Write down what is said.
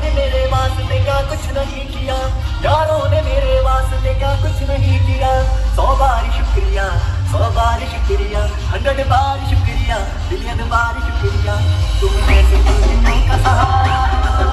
ने मेरे वास्ते का कुछ नहीं किया? यारों ने मेरे वास्ते का कुछ नहीं किया? सौ बार शुक्रिया, सौ बार शुक्रिया, हंड्रेड बार शुक्रिया, बिलियन बार शुक्रिया। तुमने तो का सहारा।